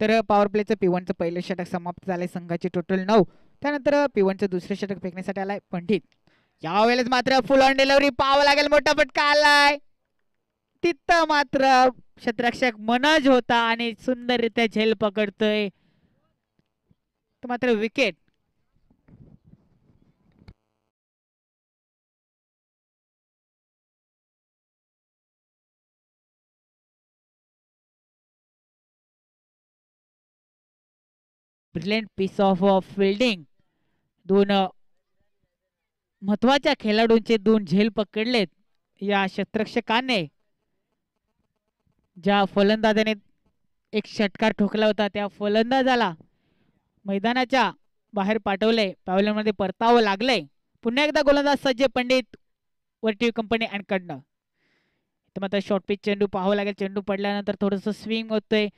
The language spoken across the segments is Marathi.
तर पॉवर प्लेचं पिवनचं पहिलं षटक समाप्त झालंय संघाचे टोटल नऊ. त्यानंतर पिवनचं दुसरं षटक फेकण्यासाठी आलाय पंडित. यावेळेस मात्र फुल ऑन डिलिव्हरी पाहावं लागेल मोठा फटका आलाय. तिथं मात्र क्षेत्ररक्षक मनज होता आणि सुंदररित्या झेल पकडतोय. तर मात्र wicket brilliant piece of fielding दोन uh, महत्त्वाच्या खेळाडूंचे दोन झेल पकडलेत या शत्रक्षकाने. ज्या फलंदाजाने एक षटकार ठोकला होता त्या फलंदाजाला मैदानाच्या बाहेर पाठवले. पॅव्हलियनमध्ये परतावं लागलंय. पुन्हा एकदा गोलंदाज सज्जय पंडित वरटी कंपनी अँडकडनं तर मात्र शॉर्ट पिच चेंडू पाहावं लागेल. चेंडू पडल्यानंतर थोडंसं स्विंग होतंय.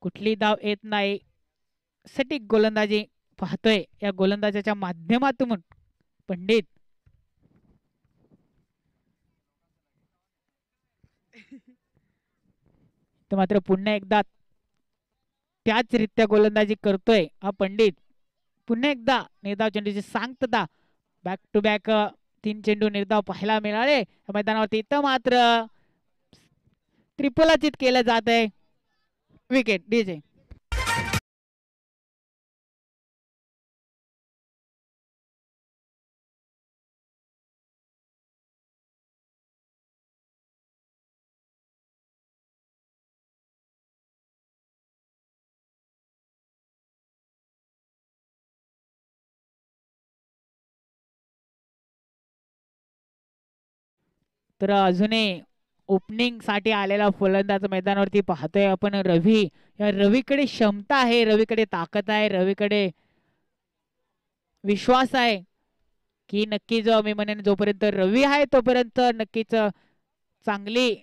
कुठली धाव येत नाही. सटीक गोलंदाजी पाहतोय. या गोलंदाजाच्या माध्यमातून पंडित. तर मात्र पुन्हा एकदा त्याच रित्या गोलंदाजी करतोय हा पंडित. पुन्हा एकदा निर्धाव चेंडूची सांगतता बॅक टू बॅक तीन चेंडू निर्धाव पाहायला मिळाले. मैदानावरती इथं मात्र त्रिपुलाचित केलं जात आहे विकेट डीजे तर अजूनही ओपनिंगसाठी आलेला फलंदाज मैदानावरती पाहतोय आपण. रवी या रवीकडे क्षमता आहे रवीकडे ताकद आहे रवीकडे विश्वास आहे की नक्की जो मी म्हणेन जोपर्यंत रवी आहे तोपर्यंत नक्कीच चांगली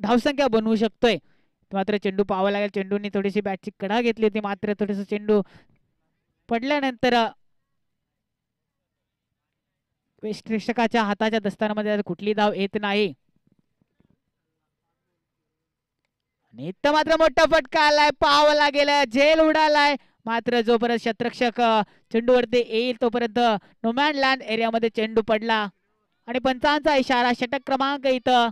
धावसंख्या बनवू शकतोय. मात्र चेंडू पाहावा लागेल. चेंडूने थोडीशी बॅटची कडा घेतली होती. मात्र थोडस चेंडू पडल्यानंतर प्रेक्षकाच्या हाताच्या दस्तानामध्ये कुठली धाव येत नाही. आणि इथं मात्र मोठा फटका आलाय पावला लागेल झेल उडालाय. मात्र जोपर्यंत शत्रक्षक चेंडूवरती येईल तोपर्यंत नोमॅन लँड एरियामध्ये चेंडू पडला. आणि पंचांचा इशारा षटक क्रमांक इथं.